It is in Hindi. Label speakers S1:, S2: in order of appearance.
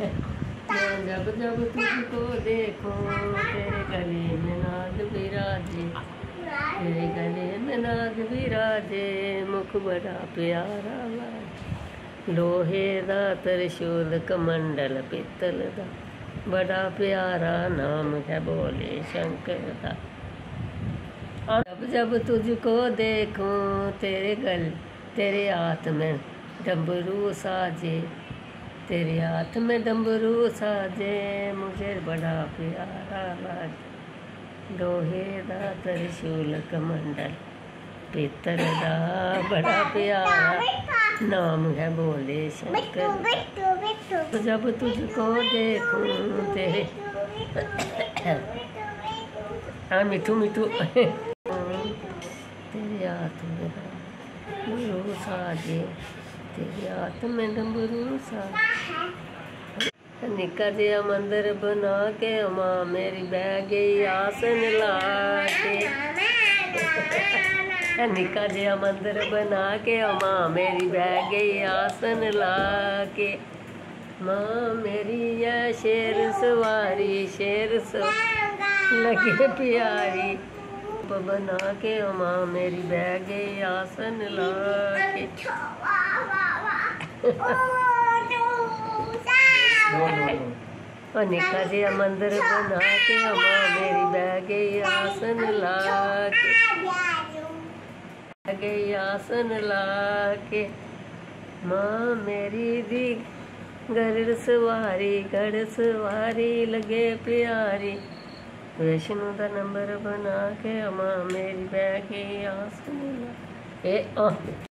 S1: जब जब तुझको देखूँ, तेरे गले में नाद विराजे, तेरे गले में नाद विराजे, मुख बड़ा प्यारा लोहे दा त्रिशूल कमंडल पित्तल दा, बड़ा प्यारा नाम है बोले शंकर दा। जब जब तुझको देखूँ, तेरे गल, तेरे हाथ में डमरू साजे तेरे हाथ में डमरू साजे, मुझे बड़ा प्यारा लागे लोहे दा त्रिशूल कमंडल पित्तर दा बड़ा प्यारा। नाम है बोले शंकर। जब तुझको देखूँ तेरे हाँ मिठू मिठू। तेरे हाथ में डमरू साजे तेरे हाथ में डमरू साजे निका जिहा मंदिर बना के माँ मेरी बह गई आसन ला के निका जिहा मंदिर बना के माँ मेरी बह गई आसन ला के माँ, मेरी है शेर सवारी शेर सवारी। लगे प्यारी। बना के माँ मेरी बह गई आसन ला के। निका जी मंदिर बना के माँ मेरी बह गई आसन ला के। आसन ला के। माँ मेरी दी गरुड़ सवारी गढ़ सवारी लगे प्यारी। वैष्णो का नंबर बना के अमां मेरी बह गई आसन ए आ।